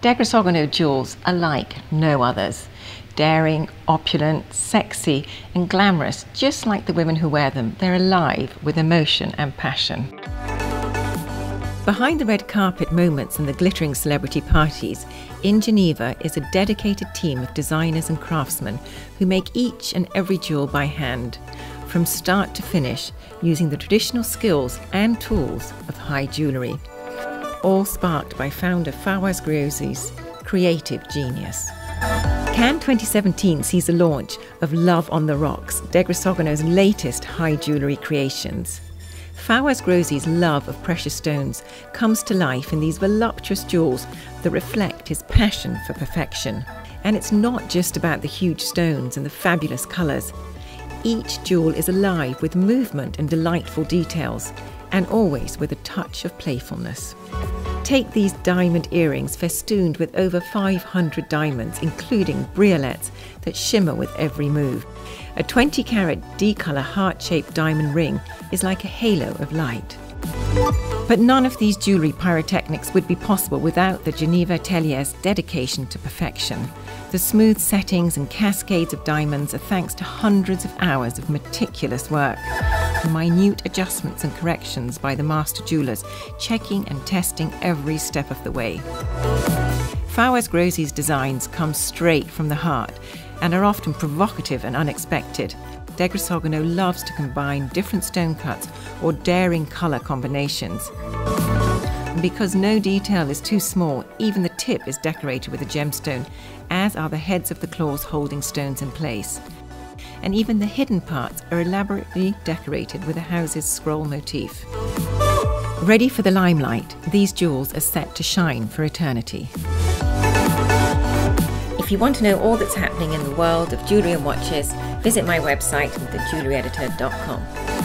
de GRISOGONO jewels are like no others. Daring, opulent, sexy, and glamorous, just like the women who wear them, they're alive with emotion and passion. Behind the red carpet moments and the glittering celebrity parties, in Geneva is a dedicated team of designers and craftsmen who make each and every jewel by hand, from start to finish, using the traditional skills and tools of high jewellery all sparked by founder Fawaz Gruosi's creative genius. Cannes 2017 sees the launch of Love on the Rocks, de GRISOGONO latest high jewellery creations. Fawaz Gruosi's love of precious stones comes to life in these voluptuous jewels that reflect his passion for perfection. And it's not just about the huge stones and the fabulous colours. Each jewel is alive with movement and delightful details, and always with a touch of playfulness. Take these diamond earrings festooned with over 500 diamonds, including briolettes that shimmer with every move. A 20 carat D colour heart shaped diamond ring is like a halo of light. But none of these jewellery pyrotechnics would be possible without the Geneva Atelier's dedication to perfection. The smooth settings and cascades of diamonds are thanks to hundreds of hours of meticulous work minute adjustments and corrections by the master jewelers, checking and testing every step of the way. Fawaz Gruosi's designs come straight from the heart and are often provocative and unexpected. de GRISOGONO loves to combine different stone cuts or daring colour combinations. And because no detail is too small, even the tip is decorated with a gemstone, as are the heads of the claws holding stones in place and even the hidden parts are elaborately decorated with a house's scroll motif. Ready for the limelight, these jewels are set to shine for eternity. If you want to know all that's happening in the world of jewellery and watches, visit my website, thejewelleryeditor.com.